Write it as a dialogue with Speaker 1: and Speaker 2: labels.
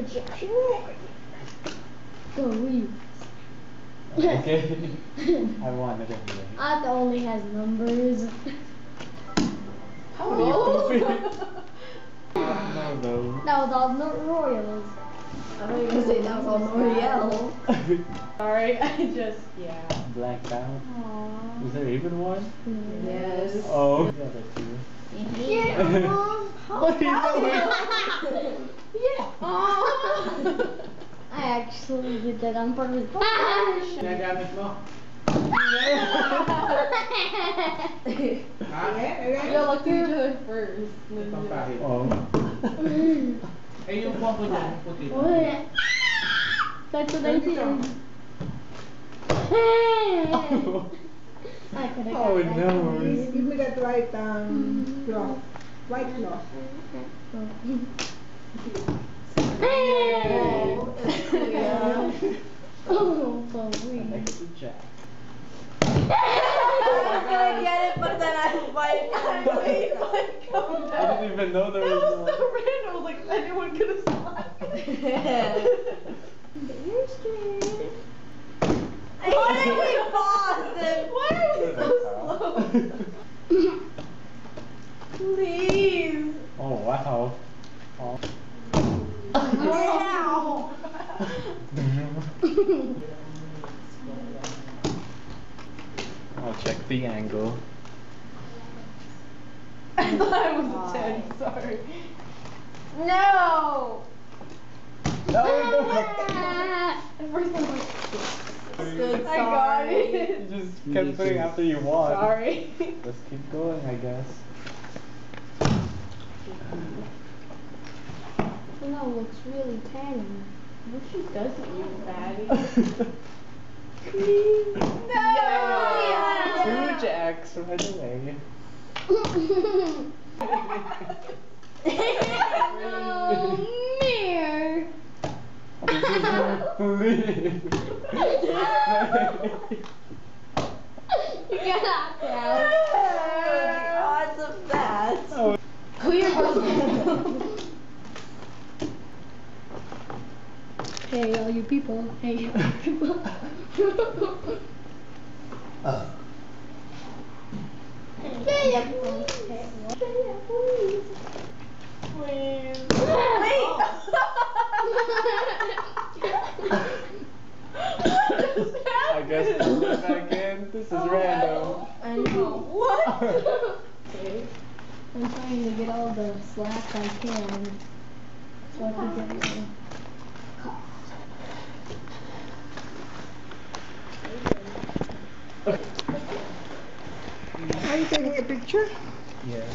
Speaker 1: Egyptian warrior. Go
Speaker 2: Okay. I won it anyway.
Speaker 1: That only has numbers.
Speaker 2: What are you pooping? no, no.
Speaker 1: That was all no Royals.
Speaker 3: I thought you were gonna say that was all L'Oreal. Sorry, I just, yeah.
Speaker 2: Blacked out.
Speaker 1: Aww.
Speaker 2: Is there even one?
Speaker 3: Yes.
Speaker 2: Oh. Yeah, that's you.
Speaker 1: Yeah.
Speaker 2: What are you doing?
Speaker 1: yeah. I actually did that on purpose.
Speaker 4: Ginagamit mo? Ha?
Speaker 3: You'll look through each other first. and then
Speaker 4: Itong
Speaker 3: you-
Speaker 4: kahit.
Speaker 2: Oh.
Speaker 4: Eh, yung buwan ko dyan, puti.
Speaker 1: What? That's what I did. I could have
Speaker 2: Oh, no.
Speaker 1: that.
Speaker 5: Give me that white um cloth. White cloth.
Speaker 3: Oh.
Speaker 1: Oh.
Speaker 3: I was
Speaker 2: didn't even know there
Speaker 3: That
Speaker 2: was
Speaker 3: was so random, was like, anyone could have slapped
Speaker 1: You're scared.
Speaker 3: Why did we pause? Why are we so slow? Please.
Speaker 2: Oh, wow. Oh.
Speaker 3: Ow.
Speaker 2: I'll check the angle.
Speaker 3: I thought I was a 10, sorry. No!
Speaker 2: No,
Speaker 1: Ah.
Speaker 3: At first I was like,
Speaker 2: Good,
Speaker 3: I got it.
Speaker 2: You just kept putting after you won.
Speaker 3: Sorry.
Speaker 2: Let's keep going, I guess.
Speaker 1: No, looks really tangy.
Speaker 3: What she doesn't use fatty.
Speaker 1: Yeah.
Speaker 2: Two jacks right away.
Speaker 1: oh, mirror. You got that.
Speaker 3: the odds of that.
Speaker 2: Oh.
Speaker 3: Clear buzzer.
Speaker 1: Hey, all you people. Hey, all you people. Uh. Hey, yeah, please. Hey, yeah, please.
Speaker 3: Please.
Speaker 2: I guess we'll go back in. This is oh, random.
Speaker 1: I know.
Speaker 3: What?
Speaker 1: Okay. I'm trying to get all the slack I can. So I can get
Speaker 5: Are you taking a picture?
Speaker 2: Yeah.